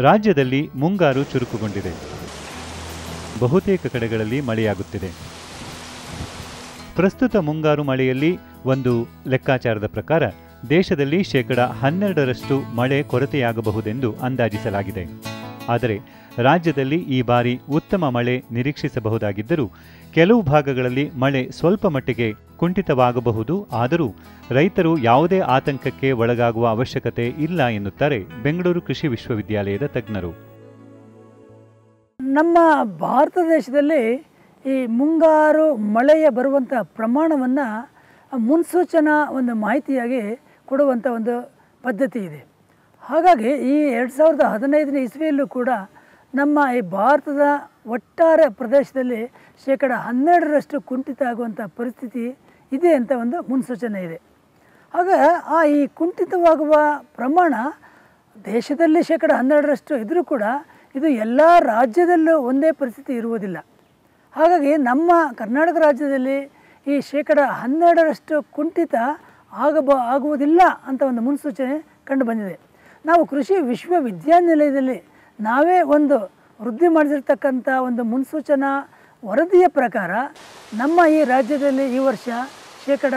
ರಾಜ್ಯದಲ್ಲಿ ಮುಂಗಾರು ಚುರುಕುಗೊಂಡಿದೆ. ಬಹುತೇಕ ಕಡೆಗಳಲ್ಲಿ ಮಳೆಯಾಗುತ್ತಿದೆ. ಪ್ರಸ್ತುತ ಮುಂಗಾರು ಮಳೆಯಲ್ಲಿ ಒಂದು ಲೆಕ್ಕಾಚಾರದ ಪ್ರಕಾರ ದೇಶದಲ್ಲಿ ಶೇಕಡ ಹನ್ನೆರಡರಷ್ಟು ಮಳೆ ಕೊರತೆಯಾಗಬಹುದೆಂದು ಅಂದಾಜಿಸಲಾಗಿದೆ. ಆದರೆ ರಾಜ್ಯದಲ್ಲಿ ಈ ಬಾರಿ ಉತ್ತಮ ಮಳೆ ನಿರೀಕ್ಷಿಸಬಹುದಾಗಿದ್ದರೂ ಕೆಲವು ಭಾಗಗಳಲ್ಲಿ ಮಳೆ ಸ್ವಲ್ಪ ಮಟ್ಟಿಗೆ ಕುಂಠಿತವಾಗಬಹುದು. ಆದರೂ ರೈತರು ಯಾವುದೇ ಆತಂಕಕ್ಕೆ ಒಳಗಾಗುವ ಅವಶ್ಯಕತೆ ಇಲ್ಲ ಎನ್ನುತ್ತಾರೆ ಬೆಂಗಳೂರು ಕೃಷಿ ವಿಶ್ವವಿದ್ಯಾಲಯದ ತಜ್ಞರು. ನಮ್ಮ ಭಾರತ ದೇಶದಲ್ಲಿ ಈ ಮುಂಗಾರು ಮಳೆಯ ಬರುವಂಥ ಪ್ರಮಾಣವನ್ನು ಮುನ್ಸೂಚನಾ ಒಂದು ಮಾಹಿತಿಯಾಗಿ ಕೊಡುವಂಥ ಒಂದು ಪದ್ಧತಿ ಇದೆ. ಹಾಗಾಗಿ ಈ ಎರಡು ಸಾವಿರದ ಹದಿನೈದನೇ ಇಸ್ವಿಯಲ್ಲೂ ಕೂಡ ನಮ್ಮ ಈ ಭಾರತದ ಒಟ್ಟಾರೆ ಪ್ರದೇಶದಲ್ಲಿ ಶೇಕಡ ಹನ್ನೆರಡರಷ್ಟು ಕುಂಠಿತ ಆಗುವಂಥ ಪರಿಸ್ಥಿತಿ ಇದೆ ಅಂತ ಒಂದು ಮುನ್ಸೂಚನೆ ಇದೆ. ಆಗ ಆ ಈ ಕುಂಠಿತವಾಗುವ ಪ್ರಮಾಣ ದೇಶದಲ್ಲಿ ಶೇಕಡ ಹನ್ನೆರಡರಷ್ಟು ಇದ್ದರೂ ಕೂಡ ಇದು ಎಲ್ಲ ರಾಜ್ಯದಲ್ಲೂ ಒಂದೇ ಪರಿಸ್ಥಿತಿ ಇರುವುದಿಲ್ಲ. ಹಾಗಾಗಿ ನಮ್ಮ ಕರ್ನಾಟಕ ರಾಜ್ಯದಲ್ಲಿ ಈ ಶೇಕಡ ಹನ್ನೆರಡರಷ್ಟು ಕುಂಠಿತ ಆಗಬ, ಆಗುವುದಿಲ್ಲ ಅಂತ ಒಂದು ಮುನ್ಸೂಚನೆ ಕಂಡು ಬಂದಿದೆ. ನಾವು ಕೃಷಿ ವಿಶ್ವವಿದ್ಯಾನಿಲಯದಲ್ಲಿ ನಾವೇ ಒಂದು ವೃದ್ಧಿ ಮಾಡಿಸಿರ್ತಕ್ಕಂಥ ಒಂದು ಮುನ್ಸೂಚನಾ ವರದಿಯ ಪ್ರಕಾರ ನಮ್ಮ ಈ ರಾಜ್ಯದಲ್ಲಿ ಈ ವರ್ಷ ಶೇಕಡ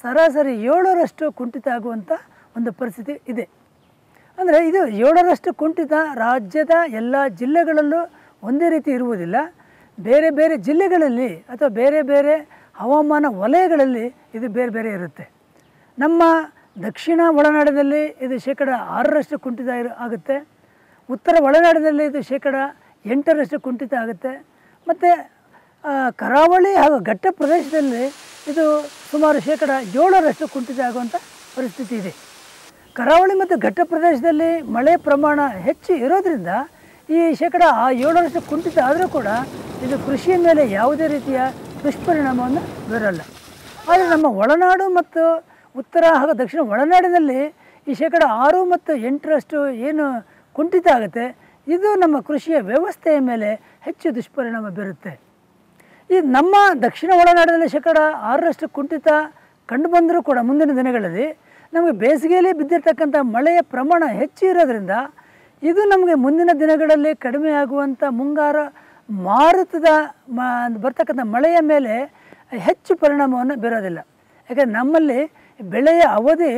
ಸರಾಸರಿ ಏಳರಷ್ಟು ಕುಂಠಿತ ಆಗುವಂಥ ಒಂದು ಪರಿಸ್ಥಿತಿ ಇದೆ. ಅಂದರೆ ಇದು ಏಳರಷ್ಟು ಕುಂಠಿತ ರಾಜ್ಯದ ಎಲ್ಲ ಜಿಲ್ಲೆಗಳಲ್ಲೂ ಒಂದೇ ರೀತಿ ಇರುವುದಿಲ್ಲ. ಬೇರೆ ಬೇರೆ ಜಿಲ್ಲೆಗಳಲ್ಲಿ ಅಥವಾ ಬೇರೆ ಬೇರೆ ಹವಾಮಾನ ವಲಯಗಳಲ್ಲಿ ಇದು ಬೇರೆ ಬೇರೆ ಇರುತ್ತೆ. ನಮ್ಮ ದಕ್ಷಿಣ ಒಳನಾಡಿನಲ್ಲಿ ಇದು ಶೇಕಡ ಆರರಷ್ಟು ಕುಂಠಿತ ಆಗುತ್ತೆ. ಉತ್ತರ ಒಳನಾಡಿನಲ್ಲಿ ಇದು ಶೇಕಡ ಎಂಟರಷ್ಟು ಕುಂಠಿತ ಆಗುತ್ತೆ. ಮತ್ತು ಕರಾವಳಿ ಹಾಗೂ ಘಟ್ಟ ಪ್ರದೇಶದಲ್ಲಿ ಇದು ಸುಮಾರು ಶೇಕಡ ಏಳರಷ್ಟು ಕುಂಠಿತ ಆಗುವಂಥ ಪರಿಸ್ಥಿತಿ ಇದೆ. ಕರಾವಳಿ ಮತ್ತು ಘಟ್ಟ ಪ್ರದೇಶದಲ್ಲಿ ಮಳೆ ಪ್ರಮಾಣ ಹೆಚ್ಚು ಇರೋದರಿಂದ ಈ ಶೇಕಡ ಆ ಏಳರಷ್ಟು ಕುಂಠಿತ ಆದರೂ ಕೂಡ ಇದು ಕೃಷಿಯ ಮೇಲೆ ಯಾವುದೇ ರೀತಿಯ ದುಷ್ಪರಿಣಾಮವನ್ನು ಬೀರಲ್ಲ. ಆದರೆ ನಮ್ಮ ಒಳನಾಡು ಮತ್ತು ಉತ್ತರ ಹಾಗೂ ದಕ್ಷಿಣ ಒಳನಾಡಿನಲ್ಲಿ ಈ ಶೇಕಡ ಆರು ಮತ್ತು ಎಂಟರಷ್ಟು ಏನು ಕುಂಠಿತ ಆಗುತ್ತೆ, ಇದು ನಮ್ಮ ಕೃಷಿಯ ವ್ಯವಸ್ಥೆಯ ಮೇಲೆ ಹೆಚ್ಚು ದುಷ್ಪರಿಣಾಮ ಬೀರುತ್ತೆ. ಈ ನಮ್ಮ ದಕ್ಷಿಣ ಒಳನಾಡಿನಲ್ಲಿ ಶೇಕಡ ಆರರಷ್ಟು ಕುಂಠಿತ ಕಂಡು ಬಂದರೂ ಕೂಡ ಮುಂದಿನ ದಿನಗಳಲ್ಲಿ ನಮಗೆ ಬೇಸಿಗೆಯಲ್ಲಿ ಬಿದ್ದಿರತಕ್ಕಂಥ ಮಳೆಯ ಪ್ರಮಾಣ ಹೆಚ್ಚು ಇರೋದ್ರಿಂದ ಇದು ನಮಗೆ ಮುಂದಿನ ದಿನಗಳಲ್ಲಿ ಕಡಿಮೆ ಆಗುವಂಥ ಮುಂಗಾರ ಮಾರುತದ ಮ, ಬರ್ತಕ್ಕಂಥ ಮಳೆಯ ಮೇಲೆ ಹೆಚ್ಚು ಪರಿಣಾಮವನ್ನು ಬೀರೋದಿಲ್ಲ. ಯಾಕಂದರೆ ನಮ್ಮಲ್ಲಿ ಬೆಳೆಯ ಅವಧಿ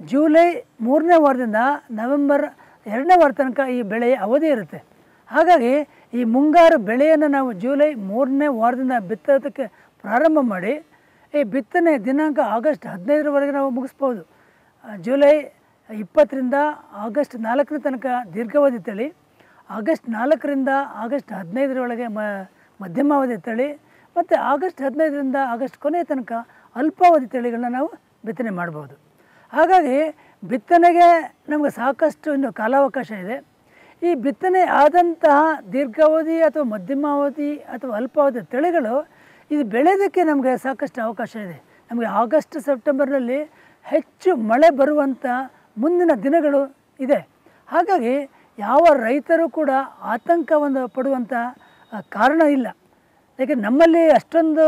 ಜೂಲೈ ಮೂರನೇ ವಾರದಿಂದ ನವೆಂಬರ್ ಎರಡನೇ ವಾರ ತನಕ ಈ ಬೆಳೆಯ ಅವಧಿ ಇರುತ್ತೆ. ಹಾಗಾಗಿ ಈ ಮುಂಗಾರು ಬೆಳೆಯನ್ನು ನಾವು ಜೂಲೈ ಮೂರನೇ ವಾರದಿಂದ ಬಿತ್ತೋದಕ್ಕೆ ಪ್ರಾರಂಭ ಮಾಡಿ, ಈ ಬಿತ್ತನೆ ದಿನಾಂಕ ಆಗಸ್ಟ್ ಹದಿನೈದರವರೆಗೆ ನಾವು ಮುಗಿಸ್ಬೋದು. ಜುಲೈ ಇಪ್ಪತ್ತರಿಂದ ಆಗಸ್ಟ್ ನಾಲ್ಕನೇ ತನಕ ದೀರ್ಘಾವಧಿ ತಳಿ, ಆಗಸ್ಟ್ ನಾಲ್ಕರಿಂದ ಆಗಸ್ಟ್ ಹದಿನೈದರೊಳಗೆ ಮ, ಮಧ್ಯಮಾವಧಿ ತಳಿ, ಮತ್ತು ಆಗಸ್ಟ್ ಹದಿನೈದರಿಂದ ಆಗಸ್ಟ್ ಕೊನೆಯ ತನಕ ಅಲ್ಪಾವಧಿ ತಳಿಗಳನ್ನ ನಾವು ಬಿತ್ತನೆ ಮಾಡ್ಬೋದು. ಹಾಗಾಗಿ ಬಿತ್ತನೆಗೆ ನಮಗೆ ಸಾಕಷ್ಟು ಇನ್ನು ಕಾಲಾವಕಾಶ ಇದೆ. ಈ ಬಿತ್ತನೆ ಆದಂತಹ ದೀರ್ಘಾವಧಿ ಅಥವಾ ಮಧ್ಯಮಾವಧಿ ಅಥವಾ ಅಲ್ಪಾವಧಿ ತಳಿಗಳು ಇದು ಬೆಳೆಯೋದಕ್ಕೆ ನಮಗೆ ಸಾಕಷ್ಟು ಅವಕಾಶ ಇದೆ. ನಮಗೆ ಆಗಸ್ಟ್, ಸೆಪ್ಟೆಂಬರ್ನಲ್ಲಿ ಹೆಚ್ಚು ಮಳೆ ಬರುವಂಥ ಮುಂದಿನ ದಿನಗಳು ಇದೆ. ಹಾಗಾಗಿ ಯಾವ ರೈತರು ಕೂಡ ಆತಂಕವನ್ನು ಪಡುವಂಥ ಕಾರಣ ಇಲ್ಲ. ಯಾಕೆ ನಮ್ಮಲ್ಲಿ ಅಷ್ಟೊಂದು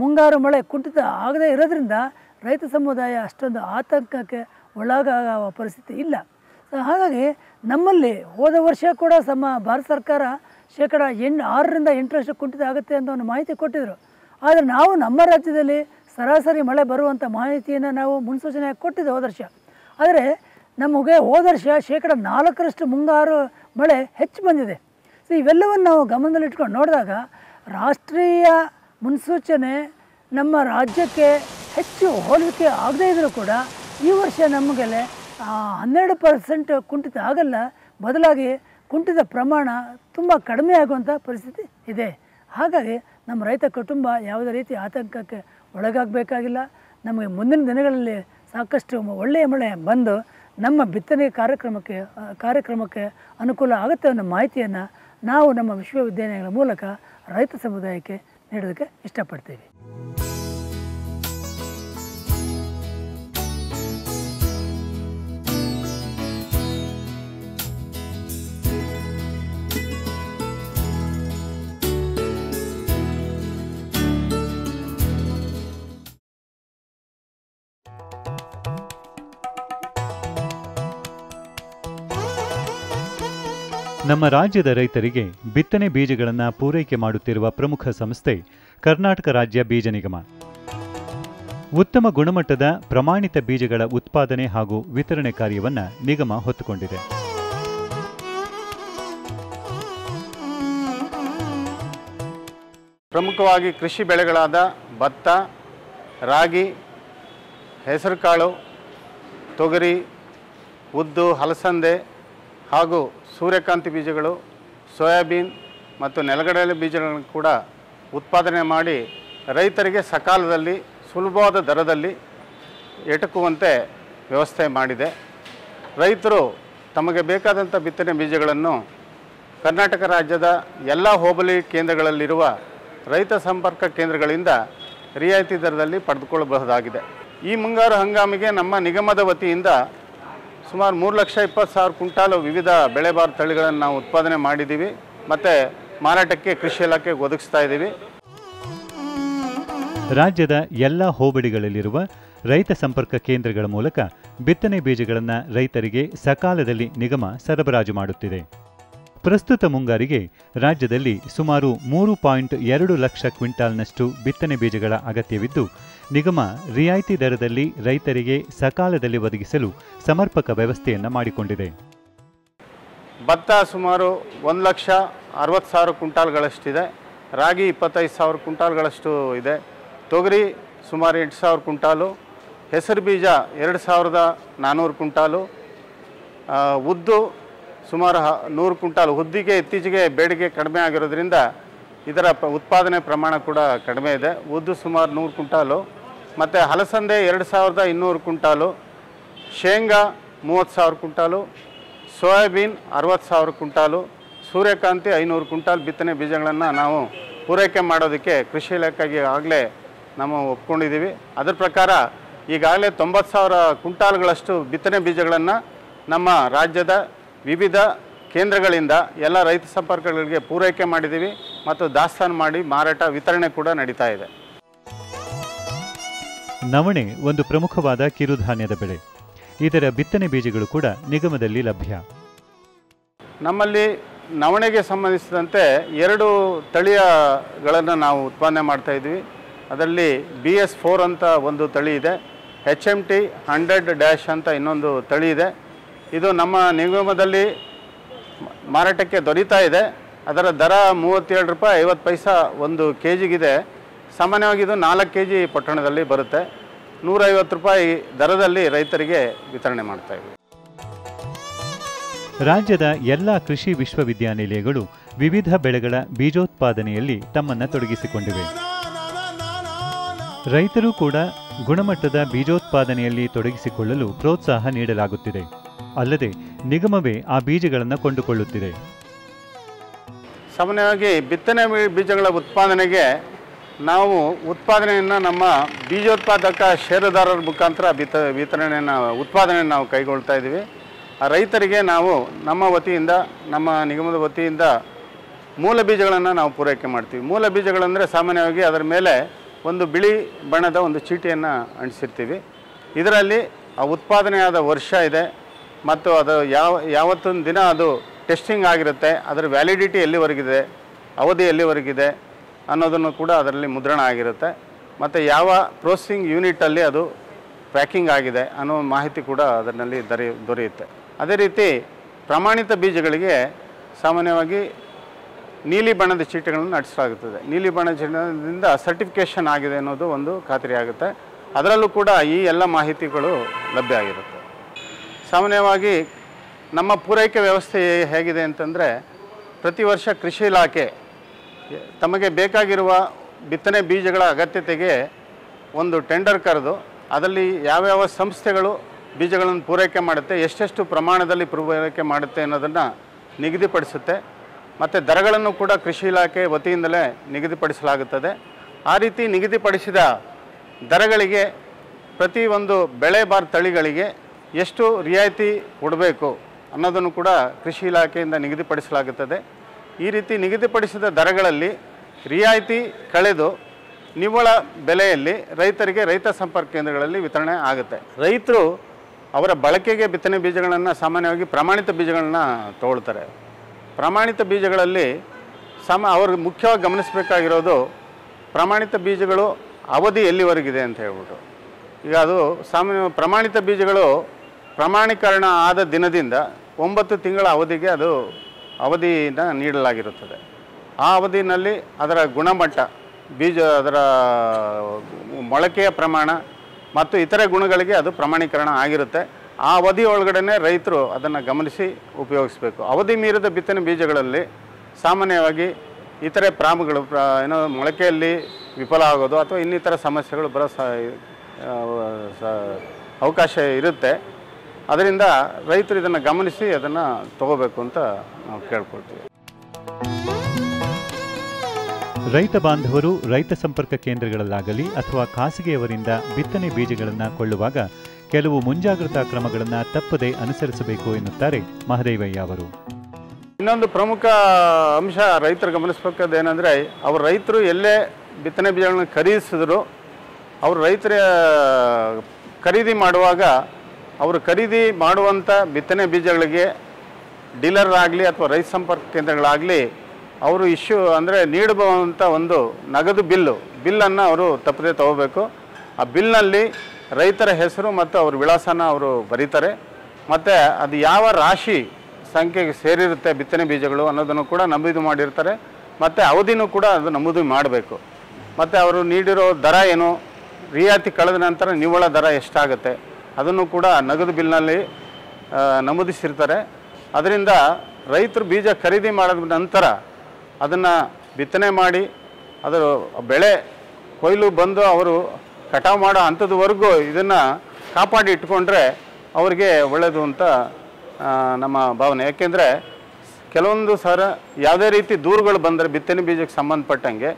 ಮುಂಗಾರು ಮಳೆ ಕುಂಠಿತ ಆಗದೇ ಇರೋದ್ರಿಂದ ರೈತ ಸಮುದಾಯ ಅಷ್ಟೊಂದು ಆತಂಕಕ್ಕೆ ಒಳಗಾಗುವ ಪರಿಸ್ಥಿತಿ ಇಲ್ಲ. ಹಾಗಾಗಿ ನಮ್ಮಲ್ಲಿ ಹೋದ ವರ್ಷ ಕೂಡ ಸಮ, ಭಾರತ ಸರ್ಕಾರ ಶೇಕಡ ಎಂಟು, ಆರರಿಂದ ಎಂಟರಷ್ಟು ಕುಂಠಿತ ಆಗುತ್ತೆ ಅಂತ ಒಂದು ಮಾಹಿತಿ ಕೊಟ್ಟಿದ್ದರು ಆದರೆ ನಾವು ನಮ್ಮ ರಾಜ್ಯದಲ್ಲಿ ಸರಾಸರಿ ಮಳೆ ಬರುವಂಥ ಮಾಹಿತಿಯನ್ನು ನಾವು ಮುನ್ಸೂಚನೆ ಕೊಟ್ಟಿದ್ದೆ ಹೋದ ವರ್ಷ. ಆದರೆ ನಮಗೆ ಹೋದ ವರ್ಷ ಶೇಕಡ ನಾಲ್ಕರಷ್ಟು ಮುಂಗಾರು ಮಳೆ ಹೆಚ್ಚು ಬಂದಿದೆ. ಸೊ, ಇವೆಲ್ಲವನ್ನು ನಾವು ಗಮನದಲ್ಲಿಟ್ಕೊಂಡು ನೋಡಿದಾಗ ರಾಷ್ಟ್ರೀಯ ಮುನ್ಸೂಚನೆ ನಮ್ಮ ರಾಜ್ಯಕ್ಕೆ ಹೆಚ್ಚು ಹೋಲಿಕೆ ಆಗದೇ ಇದ್ದರೂ ಕೂಡ ಈ ವರ್ಷ ನಮಗೆಲ್ಲ ಹನ್ನೆರಡು ಪರ್ಸೆಂಟ್ ಕುಂಠಿತ ಆಗಲ್ಲ. ಬದಲಾಗಿ ಕುಂಠಿತ ಪ್ರಮಾಣ ತುಂಬ ಕಡಿಮೆ ಆಗುವಂಥ ಪರಿಸ್ಥಿತಿ ಇದೆ. ಹಾಗಾಗಿ ನಮ್ಮ ರೈತ ಕುಟುಂಬ ಯಾವುದೇ ರೀತಿ ಆತಂಕಕ್ಕೆ ಒಳಗಾಗಬೇಕಾಗಿಲ್ಲ. ನಮಗೆ ಮುಂದಿನ ದಿನಗಳಲ್ಲಿ ಸಾಕಷ್ಟು ಒಳ್ಳೆಯ ಮಳೆ ಬಂದು ನಮ್ಮ ಬಿತ್ತನೆ ಕಾರ್ಯಕ್ರಮಕ್ಕೆ ಕಾರ್ಯಕ್ರಮಕ್ಕೆ ಅನುಕೂಲ ಆಗುತ್ತೆ ಅನ್ನೋ ಮಾಹಿತಿಯನ್ನು ನಾವು ನಮ್ಮ ವಿಶ್ವವಿದ್ಯಾಲಯಗಳ ಮೂಲಕ ರೈತ ಸಮುದಾಯಕ್ಕೆ ನೀಡೋದಕ್ಕೆ ಇಷ್ಟಪಡ್ತೀವಿ. ನಮ್ಮ ರಾಜ್ಯದ ರೈತರಿಗೆ ಬಿತ್ತನೆ ಬೀಜಗಳನ್ನು ಪೂರೈಕೆ ಮಾಡುತ್ತಿರುವ ಪ್ರಮುಖ ಸಂಸ್ಥೆ ಕರ್ನಾಟಕ ರಾಜ್ಯ ಬೀಜ ನಿಗಮ. ಉತ್ತಮ ಗುಣಮಟ್ಟದ ಪ್ರಮಾಣಿತ ಬೀಜಗಳ ಉತ್ಪಾದನೆ ಹಾಗೂ ವಿತರಣೆ ಕಾರ್ಯವನ್ನು ನಿಗಮ ಹೊತ್ತುಕೊಂಡಿದೆ. ಪ್ರಮುಖವಾಗಿ ಕೃಷಿ ಬೆಳೆಗಳಾದ ಭತ್ತ, ರಾಗಿ, ಹೆಸರುಕಾಳು, ತೊಗರಿ, ಉದ್ದು, ಹಲಸಂದೆ ಹಾಗೂ ಸೂರ್ಯಕಾಂತಿ ಬೀಜಗಳು, ಸೋಯಾಬೀನ್ ಮತ್ತು ನೆಲಗಡಲೆ ಬೀಜಗಳನ್ನು ಕೂಡ ಉತ್ಪಾದನೆ ಮಾಡಿ ರೈತರಿಗೆ ಸಕಾಲದಲ್ಲಿ ಸುಲಭವಾದ ದರದಲ್ಲಿ ಎಟಕುವಂತೆ ವ್ಯವಸ್ಥೆ ಮಾಡಿದೆ. ರೈತರು ತಮಗೆ ಬೇಕಾದಂಥ ಬಿತ್ತನೆ ಬೀಜಗಳನ್ನು ಕರ್ನಾಟಕ ರಾಜ್ಯದ ಎಲ್ಲ ಹೋಬಳಿ ಕೇಂದ್ರಗಳಲ್ಲಿರುವ ರೈತ ಸಂಪರ್ಕ ಕೇಂದ್ರಗಳಿಂದ ರಿಯಾಯಿತಿ ದರದಲ್ಲಿ ಪಡೆದುಕೊಳ್ಳಬಹುದಾಗಿದೆ. ಈ ಮುಂಗಾರು ಹಂಗಾಮಿಗೆ ನಮ್ಮ ನಿಗಮದ ವತಿಯಿಂದ ಸುಮಾರು ಮೂರು ಲಕ್ಷ ಇಪ್ಪತ್ತು ಸಾವಿರ ಕುಂಟಾಲು ವಿವಿಧ ಬೆಳೆಬಾರ ತಳಿಗಳನ್ನು ನಾವು ಉತ್ಪಾದನೆ ಮಾಡಿದ್ದೀವಿ. ಮತ್ತು ಮಾರಾಟಕ್ಕೆ ಕೃಷಿ ಇಲಾಖೆಗೆ ಒದಗಿಸ್ತಾ ಇದ್ದೀವಿ. ರಾಜ್ಯದ ಎಲ್ಲ ಹೋಬಳಿಗಳಲ್ಲಿರುವ ರೈತ ಸಂಪರ್ಕ ಕೇಂದ್ರಗಳ ಮೂಲಕ ಬಿತ್ತನೆ ಬೀಜಗಳನ್ನು ರೈತರಿಗೆ ಸಕಾಲದಲ್ಲಿ ನಿಗಮ ಸರಬರಾಜು ಮಾಡುತ್ತಿದೆ. ಪ್ರಸ್ತುತ ಮುಂಗಾರಿಗೆ ರಾಜ್ಯದಲ್ಲಿ ಸುಮಾರು ಮೂರು ಪಾಯಿಂಟ್ ಎರಡು ಲಕ್ಷ ಕ್ವಿಂಟಾಲ್ನಷ್ಟು ಬಿತ್ತನೆ ಬೀಜಗಳ ಅಗತ್ಯವಿದ್ದು, ನಿಗಮ ರಿಯಾಯಿತಿ ದರದಲ್ಲಿ ರೈತರಿಗೆ ಸಕಾಲದಲ್ಲಿ ಒದಗಿಸಲು ಸಮರ್ಪಕ ವ್ಯವಸ್ಥೆಯನ್ನು ಮಾಡಿಕೊಂಡಿದೆ. ಭತ್ತ ಸುಮಾರು ಒಂದು ಲಕ್ಷ ಅರವತ್ತು ಸಾವಿರ ಕ್ವಿಂಟಾಲ್ಗಳಷ್ಟಿದೆ. ರಾಗಿ ಇಪ್ಪತ್ತೈದು ಸಾವಿರ ಕ್ವಿಂಟಾಲ್ಗಳಷ್ಟು ಇದೆ. ತೊಗರಿ ಸುಮಾರು ಎಂಟು ಸಾವಿರ ಕ್ವಿಂಟಾಲು. ಹೆಸರು ಬೀಜ ಎರಡು ಸಾವಿರದ ನಾನ್ನೂರು ಕ್ವಿಂಟಾಲು. ಉದ್ದು ಸುಮಾರು ನೂರು ಕ್ವಿಂಟಾಲ್ ಉದ್ದಿಗೆ ಇತ್ತೀಚೆಗೆ ಬೇಡಿಕೆ ಕಡಿಮೆ ಆಗಿರೋದ್ರಿಂದ ಇದರ ಉತ್ಪಾದನೆ ಪ್ರಮಾಣ ಕೂಡ ಕಡಿಮೆ ಇದೆ. ಉದ್ದು ಸುಮಾರು ನೂರು ಕ್ವಿಂಟಾಲು. ಮತ್ತು ಹಲಸಂದೆ ಎರಡು ಸಾವಿರದ ಇನ್ನೂರು ಕ್ವಿಂಟಾಲು. ಶೇಂಗಾ ಮೂವತ್ತು ಸಾವಿರ ಕ್ವಿಂಟಾಲು. ಸೋಯಾಬೀನ್ ಅರವತ್ತು ಸಾವಿರ ಕ್ವಿಂಟಾಲು. ಸೂರ್ಯಕಾಂತಿ ಐನೂರು ಕ್ವಿಂಟಾಲ್. ಬಿತ್ತನೆ ಬೀಜಗಳನ್ನು ನಾವು ಪೂರೈಕೆ ಮಾಡೋದಕ್ಕೆ ಕೃಷಿ ಇಲಾಖೆಗೆ ಆಗಲೇ ನಾವು ಒಪ್ಕೊಂಡಿದ್ದೀವಿ. ಅದರ ಪ್ರಕಾರ ಈಗಾಗಲೇ ತೊಂಬತ್ತು ಸಾವಿರ ಕ್ವಿಂಟಾಲ್ಗಳಷ್ಟು ಬಿತ್ತನೆ ಬೀಜಗಳನ್ನು ನಮ್ಮ ರಾಜ್ಯದ ವಿವಿಧ ಕೇಂದ್ರಗಳಿಂದ ಎಲ್ಲ ರೈತ ಸಂಪರ್ಕಗಳಿಗೆ ಪೂರೈಕೆ ಮಾಡಿದ್ದೀವಿ ಮತ್ತು ದಾಸ್ತಾನು ಮಾಡಿ ಮಾರಾಟ ವಿತರಣೆ ಕೂಡ ನಡೀತಾ ಇದೆ. ನವಣೆ ಒಂದು ಪ್ರಮುಖವಾದ ಕಿರುಧಾನ್ಯದ ಬೆಳೆ. ಇದರ ಬಿತ್ತನೆ ಬೀಜಗಳು ಕೂಡ ನಿಗಮದಲ್ಲಿ ಲಭ್ಯ. ನಮ್ಮಲ್ಲಿ ನವಣೆಗೆ ಸಂಬಂಧಿಸಿದಂತೆ ಎರಡು ತಳಿಯಗಳನ್ನು ನಾವು ಉತ್ಪಾದನೆ ಮಾಡ್ತಾ ಇದ್ವಿ ಅದರಲ್ಲಿ ಬಿ ಎಸ್ ಫೋರ್ ಅಂತ ಒಂದು ತಳಿ ಇದೆ. H M T hundred dash ಅಂತ ಇನ್ನೊಂದು ತಳಿ ಇದೆ. ಇದು ನಮ್ಮ ನಿಗಮದಲ್ಲಿ ಮಾರಾಟಕ್ಕೆ ದೊರೀತಾ ಇದೆ. ಅದರ ದರ ಮೂವತ್ತೇಳು ರೂಪಾಯಿ ಐವತ್ತು ಪೈಸಾ ಒಂದು ಕೆ ಜಿಗಿದೆ ಸಾಮಾನ್ಯವಾಗಿ ಇದು ನಾಲ್ಕು ಕೆ ಜಿ ಪಟ್ಟಣದಲ್ಲಿ ಬರುತ್ತೆ. ನೂರೈವತ್ತು ರೂಪಾಯಿ ದರದಲ್ಲಿ ರೈತರಿಗೆ ವಿತರಣೆ ಮಾಡ್ತಾ ಇವೆ ರಾಜ್ಯದ ಎಲ್ಲ ಕೃಷಿ ವಿಶ್ವವಿದ್ಯಾನಿಲಯಗಳು ವಿವಿಧ ಬೆಳೆಗಳ ಬೀಜೋತ್ಪಾದನೆಯಲ್ಲಿ ತಮ್ಮನ್ನು ತೊಡಗಿಸಿಕೊಂಡಿವೆ. ರೈತರು ಕೂಡ ಗುಣಮಟ್ಟದ ಬೀಜೋತ್ಪಾದನೆಯಲ್ಲಿ ತೊಡಗಿಸಿಕೊಳ್ಳಲು ಪ್ರೋತ್ಸಾಹ ನೀಡಲಾಗುತ್ತಿದೆ. ಅಲ್ಲದೆ ನಿಗಮವೇ ಆ ಬೀಜಗಳನ್ನು ಕೊಂಡುಕೊಳ್ಳುತ್ತಿದೆ. ಸಾಮಾನ್ಯವಾಗಿ ಬಿತ್ತನೆ ಬೀಜಗಳ ಉತ್ಪಾದನೆಗೆ ನಾವು ಉತ್ಪಾದನೆಯನ್ನು ನಮ್ಮ ಬೀಜೋತ್ಪಾದಕ ಷೇರುದಾರರ ಮುಖಾಂತರ ಬಿತ್ತ, ವಿತರಣೆಯನ್ನು, ಉತ್ಪಾದನೆಯನ್ನು ನಾವು ಕೈಗೊಳ್ತಾ ಇದ್ದೀವಿ. ಆ ರೈತರಿಗೆ ನಾವು ನಮ್ಮ ವತಿಯಿಂದ, ನಮ್ಮ ನಿಗಮದ ವತಿಯಿಂದ ಮೂಲ ಬೀಜಗಳನ್ನು ನಾವು ಪೂರೈಕೆ ಮಾಡ್ತೀವಿ. ಮೂಲ ಬೀಜಗಳಂದರೆ ಸಾಮಾನ್ಯವಾಗಿ ಅದರ ಮೇಲೆ ಒಂದು ಬಿಳಿ ಬಣ್ಣದ ಒಂದು ಚೀಟಿಯನ್ನು ಅಂಟಿಸಿರ್ತೀವಿ. ಇದರಲ್ಲಿ ಆ ಉತ್ಪಾದನೆಯಾದ ವರ್ಷ ಇದೆ. ಮತ್ತು ಅದು ಯಾವ, ಯಾವತ್ತೊಂದು ದಿನ ಅದು ಟೆಸ್ಟಿಂಗ್ ಆಗಿರುತ್ತೆ, ಅದರ ವ್ಯಾಲಿಡಿಟಿ ಎಲ್ಲಿವರೆಗಿದೆ, ಅವಧಿ ಎಲ್ಲಿವರೆಗಿದೆ ಅನ್ನೋದನ್ನು ಕೂಡ ಅದರಲ್ಲಿ ಮುದ್ರಣ ಆಗಿರುತ್ತೆ. ಮತ್ತು ಯಾವ ಪ್ರೋಸೆಸಿಂಗ್ ಯೂನಿಟಲ್ಲಿ ಅದು ಪ್ಯಾಕಿಂಗ್ ಆಗಿದೆ ಅನ್ನೋ ಮಾಹಿತಿ ಕೂಡ ಅದರಲ್ಲಿ ದೊರೆ, ದೊರೆಯುತ್ತೆ. ಅದೇ ರೀತಿ ಪ್ರಮಾಣಿತ ಬೀಜಗಳಿಗೆ ಸಾಮಾನ್ಯವಾಗಿ ನೀಲಿ ಬಣ್ಣದ ಚೀಟಿಗಳನ್ನು ನಡೆಸಲಾಗುತ್ತದೆ. ನೀಲಿ ಬಣ್ಣದ ಚೀಟದಿಂದ ಸರ್ಟಿಫಿಕೇಷನ್ ಆಗಿದೆ ಅನ್ನೋದು ಒಂದು ಖಾತ್ರಿ ಆಗುತ್ತೆ ಅದರಲ್ಲೂ ಕೂಡ ಈ ಎಲ್ಲ ಮಾಹಿತಿಗಳು ಲಭ್ಯ ಆಗಿರುತ್ತೆ. ಸಾಮಾನ್ಯವಾಗಿ ನಮ್ಮ ಪೂರೈಕೆ ವ್ಯವಸ್ಥೆ ಹೇಗಿದೆ ಅಂತಂದರೆ ಪ್ರತಿ ವರ್ಷ ಕೃಷಿ ಇಲಾಖೆ ತಮಗೆ ಬೇಕಾಗಿರುವ ಬಿತ್ತನೆ ಬೀಜಗಳ ಅಗತ್ಯತೆಗೆ ಒಂದು ಟೆಂಡರ್ ಕರೆದು ಅದರಲ್ಲಿ ಯಾವ್ಯಾವ ಸಂಸ್ಥೆಗಳು ಬೀಜಗಳನ್ನು ಪೂರೈಕೆ ಮಾಡುತ್ತೆ, ಎಷ್ಟೆಷ್ಟು ಪ್ರಮಾಣದಲ್ಲಿ ಪೂರೈಕೆ ಮಾಡುತ್ತೆ ಅನ್ನೋದನ್ನು ನಿಗದಿಪಡಿಸುತ್ತೆ. ಮತ್ತು ದರಗಳನ್ನು ಕೂಡ ಕೃಷಿ ಇಲಾಖೆ ವತಿಯಿಂದಲೇ ನಿಗದಿಪಡಿಸಲಾಗುತ್ತದೆ. ಆ ರೀತಿ ನಿಗದಿಪಡಿಸಿದ ದರಗಳಿಗೆ ಪ್ರತಿಯೊಂದು ಬೆಳೆ ಬಾರ್ ತಳಿಗಳಿಗೆ ಎಷ್ಟು ರಿಯಾಯಿತಿ ಕೊಡಬೇಕು ಅನ್ನೋದನ್ನು ಕೂಡ ಕೃಷಿ ಇಲಾಖೆಯಿಂದ ನಿಗದಿಪಡಿಸಲಾಗುತ್ತದೆ. ಈ ರೀತಿ ನಿಗದಿಪಡಿಸಿದ ದರಗಳಲ್ಲಿ ರಿಯಾಯಿತಿ ಕಳೆದು ನಿವ್ವಳ ಬೆಲೆಯಲ್ಲಿ ರೈತರಿಗೆ ರೈತ ಸಂಪರ್ಕ ಕೇಂದ್ರಗಳಲ್ಲಿ ವಿತರಣೆ ಆಗುತ್ತೆ. ರೈತರು ಅವರ ಬಳಕೆಗೆ ಬಿತ್ತನೆ ಬೀಜಗಳನ್ನು ಸಾಮಾನ್ಯವಾಗಿ ಪ್ರಮಾಣಿತ ಬೀಜಗಳನ್ನ ತಗೊಳ್ತಾರೆ. ಪ್ರಮಾಣಿತ ಬೀಜಗಳಲ್ಲಿ ಸಮ ಅವರು ಮುಖ್ಯವಾಗಿ ಗಮನಿಸಬೇಕಾಗಿರೋದು ಪ್ರಮಾಣಿತ ಬೀಜಗಳು ಅವಧಿ ಎಲ್ಲಿವರೆಗಿದೆ ಅಂತ ಹೇಳ್ಬಿಟ್ಟು. ಈಗ ಅದು ಸಾಮಾನ್ಯ ಪ್ರಮಾಣಿತ ಬೀಜಗಳು ಪ್ರಮಾಣೀಕರಣ ಆದ ದಿನದಿಂದ ಒಂಬತ್ತು ತಿಂಗಳ ಅವಧಿಗೆ ಅದು ಅವಧಿನ ನೀಡಲಾಗಿರುತ್ತದೆ. ಆ ಅವಧಿನಲ್ಲಿ ಅದರ ಗುಣಮಟ್ಟ, ಬೀಜ ಅದರ ಮೊಳಕೆಯ ಪ್ರಮಾಣ ಮತ್ತು ಇತರೆ ಗುಣಗಳಿಗೆ ಅದು ಪ್ರಮಾಣೀಕರಣ ಆಗಿರುತ್ತೆ. ಆ ಅವಧಿ ಒಳಗಡೆ ರೈತರು ಅದನ್ನು ಗಮನಿಸಿ ಉಪಯೋಗಿಸಬೇಕು. ಅವಧಿ ಮೀರಿದ ಬಿತ್ತನೆ ಬೀಜಗಳಲ್ಲಿ ಸಾಮಾನ್ಯವಾಗಿ ಇತರೆ ಪ್ರಾಮುಗಳು, ಪ್ರ, ಏನೋ ಮೊಳಕೆಯಲ್ಲಿ ವಿಫಲ ಆಗೋದು ಅಥವಾ ಇನ್ನಿತರ ಸಮಸ್ಯೆಗಳು ಬರೋ ಅವಕಾಶ ಇರುತ್ತೆ. ಅದರಿಂದ ರೈತರು ಇದನ್ನು ಗಮನಿಸಿ ಅದನ್ನು ತಗೋಬೇಕು ಅಂತ ನಾವು ಕೇಳ್ಕೊಳ್ತೀವಿ. ರೈತ ಬಾಂಧವರು ರೈತ ಸಂಪರ್ಕ ಕೇಂದ್ರಗಳಲ್ಲಾಗಲಿ ಅಥವಾ ಖಾಸಗಿಯವರಿಂದ ಬಿತ್ತನೆ ಬೀಜಗಳನ್ನು ಕೊಳ್ಳುವಾಗ ಕೆಲವು ಮುಂಜಾಗ್ರತಾ ಕ್ರಮಗಳನ್ನು ತಪ್ಪದೆ ಅನುಸರಿಸಬೇಕು ಎನ್ನುತ್ತಾರೆ ಮಹದೇವಯ್ಯ ಅವರು. ಇನ್ನೊಂದು ಪ್ರಮುಖ ಅಂಶ ರೈತರು ಗಮನಿಸಬೇಕಾದ ಏನಂದರೆ ಅವ್ರ ರೈತರು ಎಲ್ಲೇ ಬಿತ್ತನೆ ಬೀಜಗಳನ್ನು ಖರೀದಿಸಿದ್ರು ಅವರು ರೈತರ ಖರೀದಿ ಮಾಡುವಾಗ ಅವರು ಖರೀದಿ ಮಾಡುವಂಥ ಬಿತ್ತನೆ ಬೀಜಗಳಿಗೆ ಡೀಲರ್ ಆಗಲಿ ಅಥವಾ ರೈತ ಸಂಪರ್ಕ ಕೇಂದ್ರಗಳಾಗಲಿ ಅವರು ಇಶ್ಯೂ ಅಂದರೆ ನೀಡಬಹುದಂಥ ಒಂದು ನಗದು ಬಿಲ್ಲು, ಬಿಲ್ಲನ್ನು ಅವರು ತಪ್ಪದೆ ತಗೋಬೇಕು. ಆ ಬಿಲ್ನಲ್ಲಿ ರೈತರ ಹೆಸರು ಮತ್ತು ಅವ್ರ ವಿಳಾಸನ ಅವರು ಬರೀತಾರೆ. ಮತ್ತು ಅದು ಯಾವ ರಾಶಿ ಸಂಖ್ಯೆಗೆ ಸೇರಿರುತ್ತೆ ಬಿತ್ತನೆ ಬೀಜಗಳು ಅನ್ನೋದನ್ನು ಕೂಡ ನಮೂದು ಮಾಡಿರ್ತಾರೆ. ಮತ್ತು ಅವಧಿನೂ ಕೂಡ ಅದು ನಮೂದು ಮಾಡಬೇಕು. ಮತ್ತು ಅವರು ನೀಡಿರೋ ದರ ಏನು? ರಿಯಾಯಿತಿ ಕಳೆದ ನಂತರ ನಿವ್ವಳ ದರ ಎಷ್ಟಾಗುತ್ತೆ? ಅದನ್ನು ಕೂಡ ನಗದು ಬಿಲ್ನಲ್ಲಿ ನಮೂದಿಸಿರ್ತಾರೆ. ಅದರಿಂದ ರೈತರು ಬೀಜ ಖರೀದಿ ಮಾಡಿದ ನಂತರ ಅದನ್ನು ಬಿತ್ತನೆ ಮಾಡಿ, ಅದರ ಬೆಳೆ ಕೊಯ್ಲು ಬಂದು ಅವರು ಕಟಾವು ಮಾಡೋ ಅಂಥದ್ವರೆಗೂ ಇದನ್ನು ಕಾಪಾಡಿ ಇಟ್ಕೊಂಡ್ರೆ ಅವರಿಗೆ ಒಳ್ಳೆಯದು ಅಂತ ನಮ್ಮ ಭಾವನೆ. ಯಾಕೆಂದರೆ ಕೆಲವೊಂದು ಸರ ಯಾವುದೇ ರೀತಿ ದೂರುಗಳು ಬಂದರೆ ಬಿತ್ತನೆ ಬೀಜಕ್ಕೆ ಸಂಬಂಧಪಟ್ಟಂಗೆ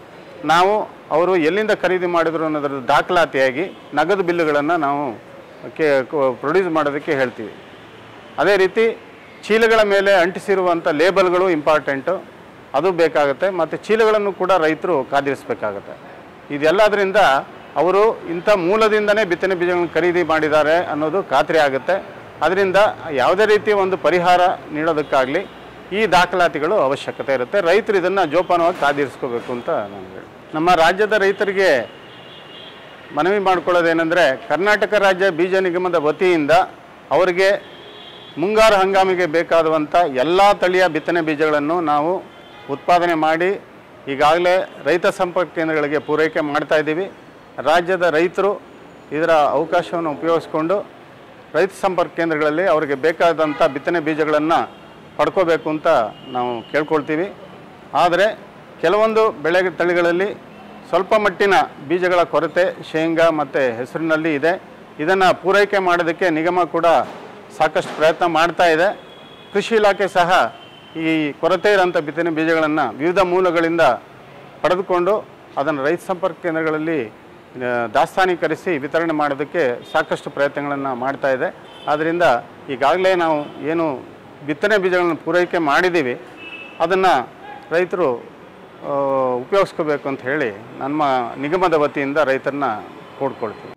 ನಾವು ಅವರು ಎಲ್ಲಿಂದ ಖರೀದಿ ಮಾಡಿದ್ರು ಅನ್ನೋದ್ರ ದಾಖಲಾತಿಯಾಗಿ ನಗದು ಬಿಲ್ಲುಗಳನ್ನು ನಾವು ಪ್ರೊಡ್ಯೂಸ್ ಮಾಡೋದಕ್ಕೆ ಹೇಳ್ತೀವಿ. ಅದೇ ರೀತಿ ಚೀಲಗಳ ಮೇಲೆ ಅಂಟಿಸಿರುವಂಥ ಲೇಬಲ್ಗಳು ಇಂಪಾರ್ಟೆಂಟು ಅದು ಬೇಕಾಗುತ್ತೆ. ಮತ್ತು ಚೀಲಗಳನ್ನು ಕೂಡ ರೈತರು ಕಾದಿರಿಸಬೇಕಾಗತ್ತೆ ಇದೆಲ್ಲದರಿಂದ ಅವರು ಇಂಥ ಮೂಲದಿಂದನೇ ಬಿತ್ತನೆ ಬೀಜಗಳನ್ನು ಖರೀದಿ ಮಾಡಿದ್ದಾರೆ ಅನ್ನೋದು ಖಾತ್ರಿ ಆಗುತ್ತೆ. ಅದರಿಂದ ಯಾವುದೇ ರೀತಿಯ ಒಂದು ಪರಿಹಾರ ನೀಡೋದಕ್ಕಾಗಲಿ ಈ ದಾಖಲಾತಿಗಳು ಅವಶ್ಯಕತೆ ಇರುತ್ತೆ. ರೈತರು ಇದನ್ನು ಜೋಪಾನವಾಗಿ ಕಾದಿರಿಸ್ಕೋಬೇಕು ಅಂತ ನಾನು ಹೇಳಿ ನಮ್ಮ ರಾಜ್ಯದ ರೈತರಿಗೆ ಮನವಿ ಮಾಡಿಕೊಳ್ಳೋದೇನೆಂದರೆ ಕರ್ನಾಟಕ ರಾಜ್ಯ ಬೀಜ ನಿಗಮದ ವತಿಯಿಂದ ಅವರಿಗೆ ಮುಂಗಾರು ಹಂಗಾಮಿಗೆ ಬೇಕಾದಂಥ ಎಲ್ಲ ತಳಿಯ ಬಿತ್ತನೆ ಬೀಜಗಳನ್ನು ನಾವು ಉತ್ಪಾದನೆ ಮಾಡಿ ಈಗಾಗಲೇ ರೈತ ಸಂಪರ್ಕ ಕೇಂದ್ರಗಳಿಗೆ ಪೂರೈಕೆ ಮಾಡ್ತಾ ಇದ್ದೀವಿ. ರಾಜ್ಯದ ರೈತರು ಇದರ ಅವಕಾಶವನ್ನು ಉಪಯೋಗಿಸ್ಕೊಂಡು ರೈತ ಸಂಪರ್ಕ ಕೇಂದ್ರಗಳಲ್ಲಿ ಅವರಿಗೆ ಬೇಕಾದಂಥ ಬಿತ್ತನೆ ಬೀಜಗಳನ್ನು ಪಡ್ಕೋಬೇಕು ಅಂತ ನಾವು ಕೇಳ್ಕೊಳ್ತೀವಿ. ಆದರೆ ಕೆಲವೊಂದು ಬೆಳೆ ತಳಿಗಳಲ್ಲಿ ಸ್ವಲ್ಪ ಮಟ್ಟಿನ ಬೀಜಗಳ ಕೊರತೆ ಶೇಂಗಾ ಮತ್ತು ಹೆಸರಿನಲ್ಲಿ ಇದೆ. ಇದನ್ನು ಪೂರೈಕೆ ಮಾಡೋದಕ್ಕೆ ನಿಗಮ ಕೂಡ ಸಾಕಷ್ಟು ಪ್ರಯತ್ನ ಮಾಡ್ತಾ ಇದೆ. ಕೃಷಿ ಇಲಾಖೆ ಸಹ ಈ ಕೊರತೆ ಇರೋಂಥ ಬಿತ್ತನೆ ಬೀಜಗಳನ್ನು ವಿವಿಧ ಮೂಲಗಳಿಂದ ಪಡೆದುಕೊಂಡು ಅದನ್ನು ರೈತ ಸಂಪರ್ಕ ಕೇಂದ್ರಗಳಲ್ಲಿ ದಾಸ್ತಾನೀಕರಿಸಿ ವಿತರಣೆ ಮಾಡೋದಕ್ಕೆ ಸಾಕಷ್ಟು ಪ್ರಯತ್ನಗಳನ್ನು ಮಾಡ್ತಾ ಇದೆ. ಆದ್ದರಿಂದ ಈಗಾಗಲೇ ನಾವು ಏನು ಬಿತ್ತನೆ ಬೀಜಗಳನ್ನು ಪೂರೈಕೆ ಮಾಡಿದ್ದೀವಿ. ಅದನ್ನು ರೈತರು ಉಪಯೋಗಿಸ್ಕೋಬೇಕು ಅಂತ ಹೇಳಿ ನಮ್ಮ ನಿಗಮದ ವತಿಯಿಂದ ರೈತರನ್ನ ಕೋಡ್ಕೊಳ್ತೀವಿ.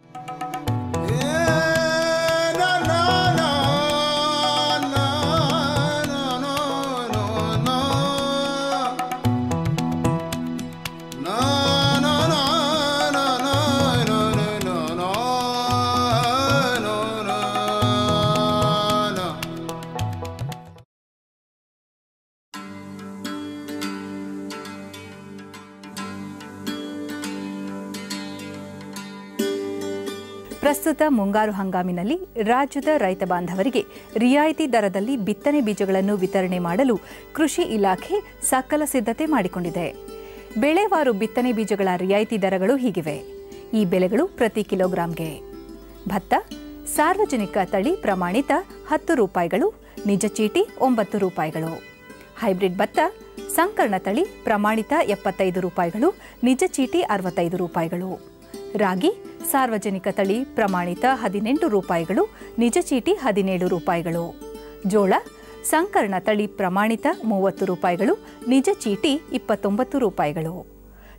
ಪ್ರಸ್ತುತ ಮುಂಗಾರು ಹಂಗಾಮಿನಲ್ಲಿ ರಾಜ್ಯದ ರೈತ ಬಾಂಧವರಿಗೆ ರಿಯಾಯಿತಿ ದರದಲ್ಲಿ ಬಿತ್ತನೆ ಬೀಜಗಳನ್ನು ವಿತರಣೆ ಮಾಡಲು ಕೃಷಿ ಇಲಾಖೆ ಸಕಲ ಸಿದ್ಧತೆ ಮಾಡಿಕೊಂಡಿದೆ. ಬೆಳೆವಾರು ಬಿತ್ತನೆ ಬೀಜಗಳ ರಿಯಾಯಿತಿ ದರಗಳು ಹೀಗಿವೆ. ಈ ಬೆಲೆಗಳು ಪ್ರತಿ ಕಿಲೋಗ್ರಾಂಗೆ. ಭತ್ತ, ಸಾರ್ವಜನಿಕ ತಳಿ ಪ್ರಮಾಣಿತ ಹತ್ತು ರೂಪಾಯಿಗಳು, ನಿಜ ಚೀಟಿ ಒಂಬತ್ತು ರೂಪಾಯಿಗಳು. ಹೈಬ್ರಿಡ್ ಭತ್ತ, ಸಂಕರ್ಣ ತಳಿ ಪ್ರಮಾಣಿತ ಎಪ್ಪತ್ತೈದು ರೂಪಾಯಿಗಳು, ನಿಜ ಚೀಟಿ ಅರವತ್ತೈದು ರೂಪಾಯಿಗಳು. ರಾಗಿ ಸಾರ್ವಜನಿಕ ತಳಿ ಪ್ರಮಾಣಿತ ಹದಿನೆಂಟು ರೂಪಾಯಿಗಳು, ನಿಜ ಚೀಟಿ ಹದಿನೇಳು ರೂಪಾಯಿಗಳು. ಜೋಳ, ಸಂಕರ್ಣ ತಳಿ ಪ್ರಮಾಣಿತ ಮೂವತ್ತು ರೂಪಾಯಿಗಳು, ನಿಜ ಚೀಟಿ ಇಪ್ಪತ್ತೊಂಬತ್ತು ರೂಪಾಯಿಗಳು.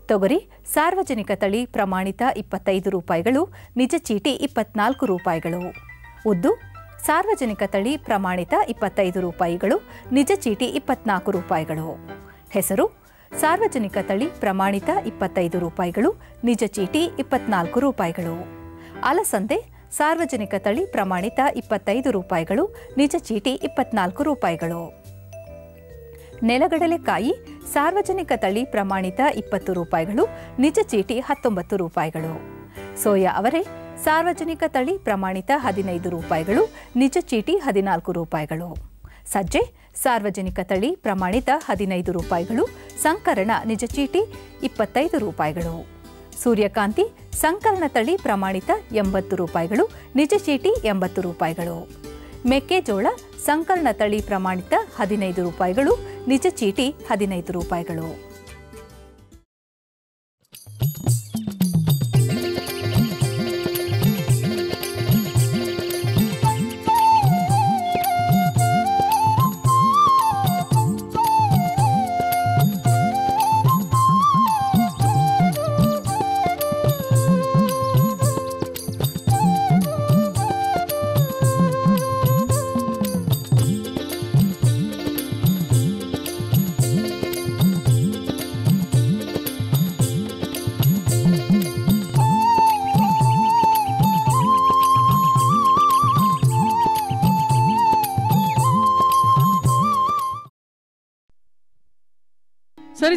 ತೊಗರಿ, ಸಾರ್ವಜನಿಕ ತಳಿ ಪ್ರಮಾಣಿತ ಇಪ್ಪತ್ತೈದು ರೂಪಾಯಿಗಳು, ನಿಜ ಚೀಟಿ ಇಪ್ಪತ್ನಾಲ್ಕು ರೂಪಾಯಿಗಳು. ಉದ್ದು, ಸಾರ್ವಜನಿಕ ತಳಿ ಪ್ರಮಾಣಿತ ಇಪ್ಪತ್ತೈದು ರೂಪಾಯಿಗಳು, ನಿಜ ಚೀಟಿ ಇಪ್ಪತ್ನಾಲ್ಕು ರೂಪಾಯಿಗಳು. ಹೆಸರು ಸಾರ್ವಜನಿಕ ತಳಿ ಪ್ರಮಾಣಿತ ಇಪ್ಪತ್ತೈದು ರೂಪಾಯಿಗಳು, ನಿಜ ಚೀಟಿ ಇಪ್ಪತ್ನಾಲ್ಕು ರೂಪಾಯಿಗಳು. ಅಲಸಂದೆ ಸಾರ್ವಜನಿಕ ತಳಿ ಪ್ರಮಾಣಿತ ಇಪ್ಪತ್ತೈದು ರೂಪಾಯಿಗಳು, ನಿಜ ಚೀಟಿ ಇಪ್ಪತ್ನಾಲ್ಕು ರೂಪಾಯಿಗಳು. ನೆಲಗಡಲೆಕಾಯಿ ಸಾರ್ವಜನಿಕ ತಳಿ ಪ್ರಮಾಣಿತ ಇಪ್ಪತ್ತು ರೂಪಾಯಿಗಳು, ನಿಜ ಚೀಟಿ ಹತ್ತೊಂಬತ್ತು ರೂಪಾಯಿಗಳು. ಸೋಯಾ ಅವರೇ ಸಾರ್ವಜನಿಕ ತಳಿ ಪ್ರಮಾಣಿತ ಹದಿನೈದು ರೂಪಾಯಿಗಳು, ನಿಜ ಚೀಟಿ ಹದಿನಾಲ್ಕು ರೂಪಾಯಿಗಳು. ಸಜ್ಜೆ ಸಾರ್ವಜನಿಕ ತಳಿ ಪ್ರಮಾಣಿತ ಹದಿನೈದು ರೂಪಾಯಿಗಳು, ಸಂಕರಣ ನಿಜ ಚೀಟಿ ಇಪ್ಪತ್ತೈದು ರೂಪಾಯಿಗಳು. ಸೂರ್ಯಕಾಂತಿ, ಸಂಕರಣ ತಳಿ ಪ್ರಮಾಣಿತ ಎಂಬತ್ತು ರೂಪಾಯಿಗಳು, ನಿಜ ಚೀಟಿ ಎಂಬತ್ತು ರೂಪಾಯಿಗಳು. ಮೆಕ್ಕೆಜೋಳ ಸಂಕಲನ ತಳಿ ಪ್ರಮಾಣಿತ ಹದಿನೈದು ರೂಪಾಯಿಗಳು, ನಿಜ ಚೀಟಿ ಹದಿನೈದು ರೂಪಾಯಿಗಳು.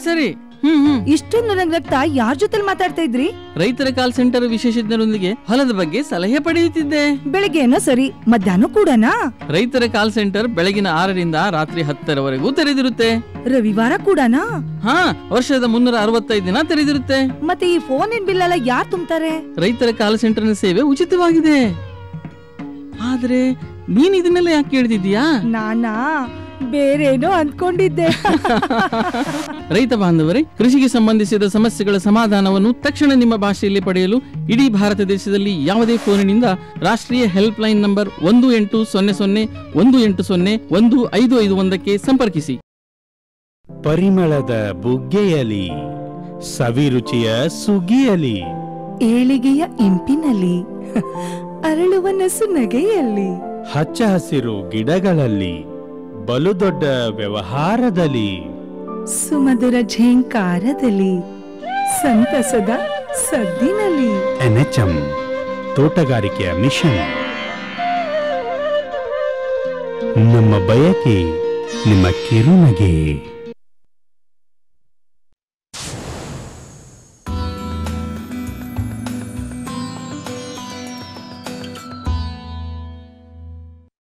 ಸರಿ. ಹ್ಮ್ ಹ್ಮ್. ಇಷ್ಟೊಂದು ನಂಗ್ ರಕ್ತ ಯಾರ ಜೊತೆಲಿ ಮಾತಾಡ್ತಾ ಇದ್ರಿ? ರೈತರ ಕಾಲ್ ಸೆಂಟರ್ ವಿಶೇಷಜ್ಞರೊಂದಿಗೆ ಹೊಲದ ಬಗ್ಗೆ ಸಲಹೆ ಪಡೆಯುತ್ತಿದ್ದೆ. ಬೆಳಿಗ್ಗೆ ಸರಿ ಮಧ್ಯಾಹ್ನ ಕೂಡನಾ? ರೈತರ ಕಾಲ್ ಸೆಂಟರ್ ಬೆಳಗಿನ ಆರರಿಂದ ರಾತ್ರಿ ಹತ್ತರವರೆಗೂ ತೆರೆದಿರುತ್ತೆ. ರವಿವಾರ ಕೂಡನಾ? ಹಾ ವರ್ಷದ ಮುನ್ನೂರ ಅರವತ್ತೈದು ದಿನ ತೆರೆದಿರುತ್ತೆ. ಮತ್ತೆ ಈ ಫೋನ್ ಇನ್ ಬಿಲ್ ಎಲ್ಲ ಯಾರು ತುಂಬ್ತಾರೆ? ರೈತರ ಕಾಲ್ ಸೆಂಟರ್ನ ಸೇವೆ ಉಚಿತವಾಗಿದೆ. ಆದ್ರೆ ನೀನ್ ಇದನ್ನೆಲ್ಲ ಯಾಕೆ ಕೇಳ್ತಿದ್ಯಾ ನಾನಾ? ಬೇರೇನೋ ಅಂದ್ಕೊಂಡಿದ್ದೆ ರೈತ ಬಾಂಧವರೇ ಕೃಷಿಗೆ ಸಂಬಂಧಿಸಿದ ಸಮಸ್ಯೆಗಳ ಸಮಾಧಾನವನ್ನು ತಕ್ಷಣ ನಿಮ್ಮ ಭಾಷೆಯಲ್ಲಿ ಪಡೆಯಲು ಇಡೀ ಭಾರತ ದೇಶದಲ್ಲಿ ಯಾವುದೇ ಫೋನಿನಿಂದ ರಾಷ್ಟ್ರೀಯ ಹೆಲ್ಪ್ ಲೈನ್ ನಂಬರ್ ಒಂದು ಎಂಟು ಸೊನ್ನೆ ಸೊನ್ನೆ ಒಂದು ಎಂಟು ಸೊನ್ನೆ ಒಂದು ಐದು ಐದು ಒಂದಕ್ಕೆ ಸಂಪರ್ಕಿಸಿ. ಪರಿಮಳದ ಬುಗ್ಗೆಯಲಿ ಸವಿರುಚಿಯ ಸುಗಿಯಲಿ ಏಳಿಗೆಯ ಇಂಪಿನಲ್ಲಿ ಅರಳುವ ನಸು ನಗೆಯಲ್ಲಿ ಹಚ್ಚ ಹಸಿರು ಗಿಡಗಳಲ್ಲಿ. ಬಲು ದೊಡ್ಡ ವ್ಯವಹಾರದಲ್ಲಿ. ಸುಮಧುರ ಝೇಂಕಾರದಲ್ಲಿ ಸಂತಸದ ಸದ್ದಿನಲ್ಲಿ. ಎನ್ಎಚ್ಎಂ ತೋಟಗಾರಿಕೆಯ ಮಿಷನ್. ನಮ್ಮ ಬಯಕೆ ನಿಮ್ಮ ಕಿರುನಗೆ.